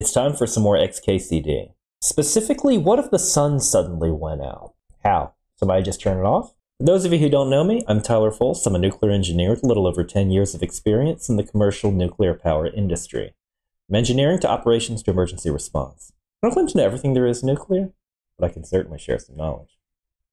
It's time for some more XKCD. Specifically, what if the sun suddenly went out? How? Somebody just turn it off? For those of you who don't know me, I'm Tyler Folse. I'm a nuclear engineer with a little over 10 years of experience in the commercial nuclear power industry. From engineering to operations to emergency response. I don't claim to know everything there is nuclear, but I can certainly share some knowledge.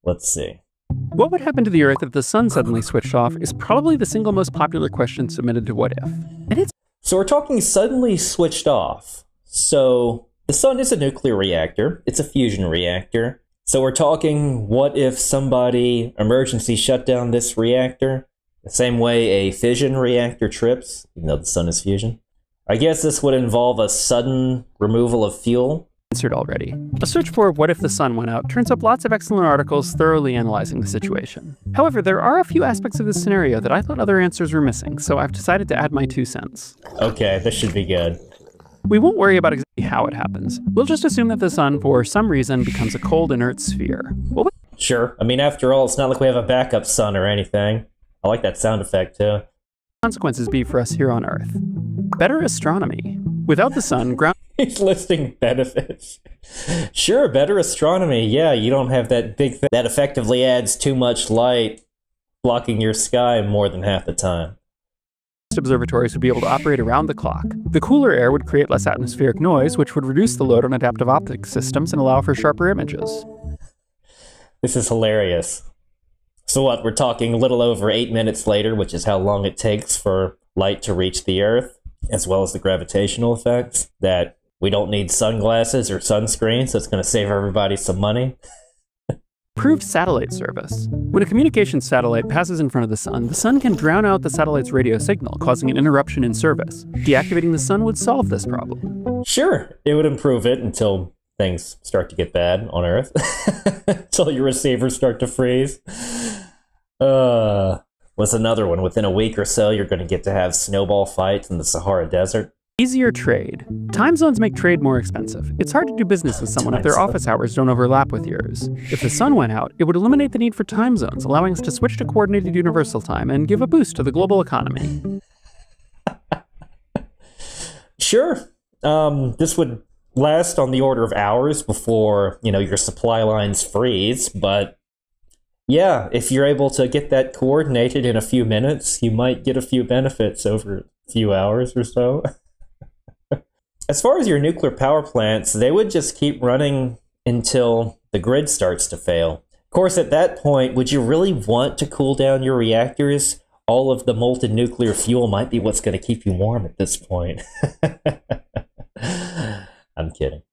Let's see. What would happen to the Earth if the sun suddenly switched off is probably the single most popular question submitted to What If. And it's So we're talking suddenly switched off. So the sun is a nuclear reactor, it's a fusion reactor. So we're talking what if somebody emergency shut down this reactor the same way a fission reactor trips, even though the sun is fusion? I guess this would involve a sudden removal of fuel. answered already. A search for What If the Sun Went Out turns up lots of excellent articles thoroughly analyzing the situation. However, there are a few aspects of this scenario that I thought other answers were missing, so I've decided to add my two cents. Okay, this should be good. We won't worry about exactly how it happens. We'll just assume that the sun, for some reason, becomes a cold, inert sphere. Sure. I mean, after all, it's not like we have a backup sun or anything. I like that sound effect too. consequences be for us here on Earth? Better astronomy. Without the sun, ground He's listing benefits. Sure, better astronomy. Yeah, you don't have that big thing that effectively adds too much light, blocking your sky more than half the time. Observatories would be able to operate around the clock. The cooler air would create less atmospheric noise, which would reduce the load on adaptive optics systems and allow for sharper images. This is hilarious. So, what, we're talking a little over eight minutes later, which is how long it takes for light to reach the Earth, as well as the gravitational effects, that we don't need sunglasses or sunscreen, so it's going to save everybody some money. Improved satellite service. When a communications satellite passes in front of the sun, the sun can drown out the satellite's radio signal, causing an interruption in service. Deactivating the sun would solve this problem. Sure, it would improve it until things start to get bad on Earth. until your receivers start to freeze. Uh, what's another one? Within a week or so, you're going to get to have snowball fights in the Sahara Desert. Easier trade. Time zones make trade more expensive. It's hard to do business with someone if their office hours don't overlap with yours. If the sun went out, it would eliminate the need for time zones, allowing us to switch to coordinated universal time and give a boost to the global economy. Sure, um, this would last on the order of hours before you know your supply lines freeze, but yeah, if you're able to get that coordinated in a few minutes, you might get a few benefits over a few hours or so. as far as your nuclear power plants, they would just keep running until the grid starts to fail. Of course, at that point, would you really want to cool down your reactors? All of the molten nuclear fuel might be what's going to keep you warm at this point. I'm kidding.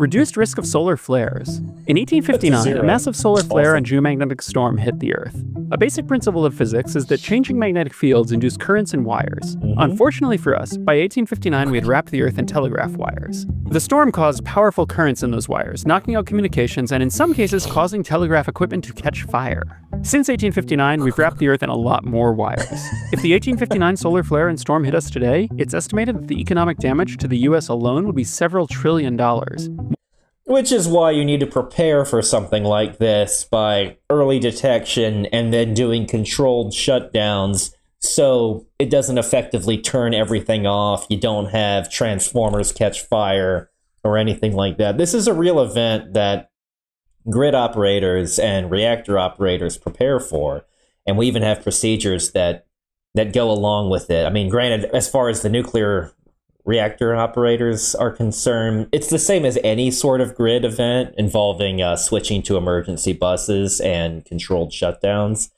Reduced risk of solar flares. In 1859, a massive solar flare awesome. and geomagnetic storm hit the Earth. A basic principle of physics is that changing magnetic fields induce currents in wires. Mhm. Unfortunately for us, by 1859 we had wrapped the Earth in telegraph wires. The storm caused powerful currents in those wires, knocking out communications and in some cases causing telegraph equipment to catch fire. Since 1859, we've wrapped the Earth in a lot more wires. If the 1859 solar flare and storm hit us today, it's estimated that the economic damage to the US alone would be several trillion dollars. Which is why you need to prepare for something like this by early detection and then doing controlled shutdowns so it doesn't effectively turn everything off. You don't have transformers catch fire or anything like that. This is a real event that grid operators and reactor operators prepare for. And we even have procedures that that go along with it. I mean, granted, as far as the nuclear reactor operators are concerned, it's the same as any sort of grid event involving uh, switching to emergency buses and controlled shutdowns.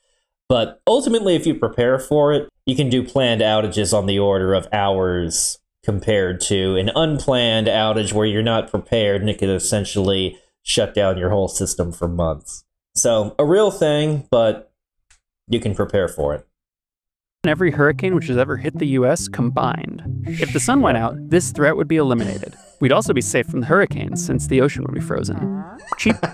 But ultimately, if you prepare for it, you can do planned outages on the order of hours compared to an unplanned outage where you're not prepared and it could essentially shut down your whole system for months. So, a real thing, but you can prepare for it. and every hurricane which has ever hit the US combined. If the sun went out, this threat would be eliminated. We'd also be safe from the hurricanes since the ocean would be frozen. Cheap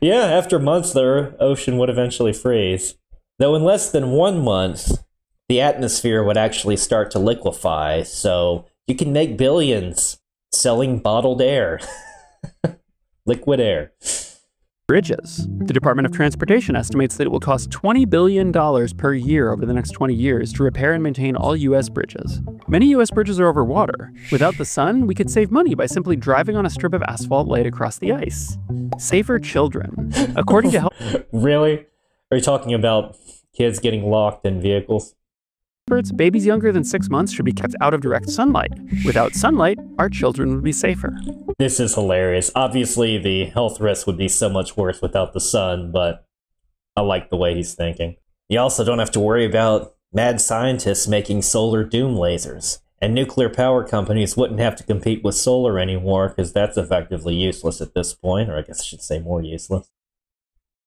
yeah, after months, the ocean would eventually freeze. Though, in less than one month, the atmosphere would actually start to liquefy, so you can make billions selling bottled air. Liquid air. bridges. The Department of Transportation estimates that it will cost $20 billion per year over the next 20 years to repair and maintain all U.S. bridges. Many U.S. bridges are over water. Without the sun, we could save money by simply driving on a strip of asphalt laid across the ice. Safer children. According to health really? Are you talking about kids getting locked in vehicles? Experts, babies younger than six months should be kept out of direct sunlight. Without sunlight, our children would be safer. This is hilarious. Obviously, the health risk would be so much worse without the sun, but I like the way he's thinking. You also don't have to worry about mad scientists making solar doom lasers. And nuclear power companies wouldn't have to compete with solar anymore because that's effectively useless at this point, or I guess I should say more useless.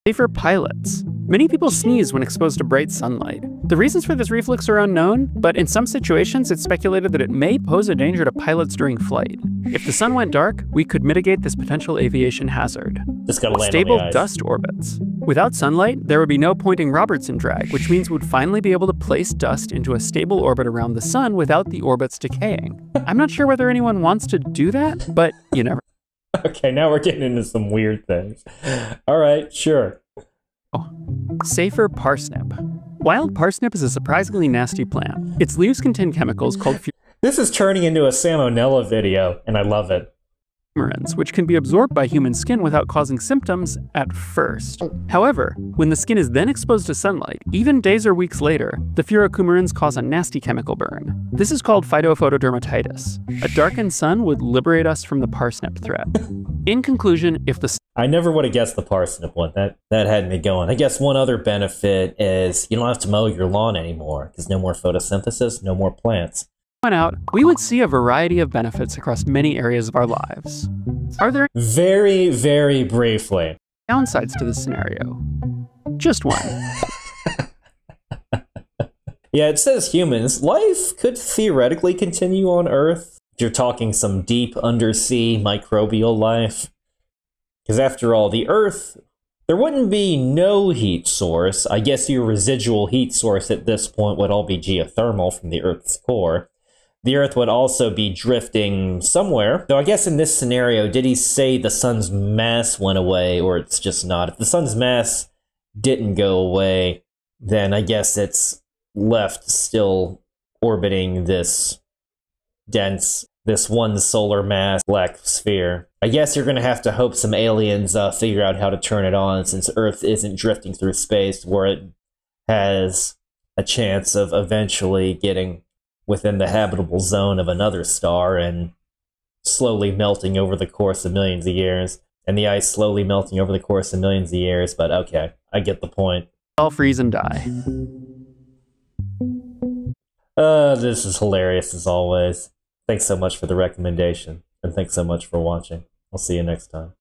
Safer pilots. Many people sneeze when exposed to bright sunlight. The reasons for this reflex are unknown, but in some situations it's speculated that it may pose a danger to pilots during flight. If the sun went dark, we could mitigate this potential aviation hazard. Just gotta land Stable on the ice. dust orbits. Without sunlight, there would be no Poynting Robertson drag, which means we'd finally be able to place dust into a stable orbit around the sun without the orbits decaying. I'm not sure whether anyone wants to do that, but you never Okay, now we're getting into some weird things. All right, sure. Oh, safer parsnip. Wild parsnip is a surprisingly nasty plant. Its leaves contain chemicals called This is turning into a salmonella video, and I love it. Which can be absorbed by human skin without causing symptoms at first. However, when the skin is then exposed to sunlight, even days or weeks later, the furocoumarins cause a nasty chemical burn. This is called phytophotodermatitis. A darkened sun would liberate us from the parsnip threat. In conclusion, if the I never would have guessed the parsnip one. That that had me going. I guess one other benefit is you don't have to mow your lawn anymore because no more photosynthesis, no more plants. Went out, we would see a variety of benefits across many areas of our lives. Are there Very, very briefly. downsides to this scenario? Just one. Yeah, it says humans. Life could theoretically continue on Earth. If you're talking some deep undersea microbial life. Because after all, the Earth, there wouldn't be no heat source. I guess your residual heat source at this point would all be geothermal from the Earth's core. The Earth would also be drifting somewhere. Though I guess in this scenario, did he say the sun's mass went away, or it's just not? If the sun's mass didn't go away, then I guess it's left still orbiting this dense, this one solar mass black sphere. I guess you're going to have to hope some aliens uh, figure out how to turn it on since Earth isn't drifting through space where it has a chance of eventually getting within the habitable zone of another star and slowly melting over the course of millions of years. And the ice slowly melting over the course of millions of years, but okay, I get the point. All freeze and die. Uh, this is hilarious as always. Thanks so much for the recommendation, and thanks so much for watching. I'll see you next time.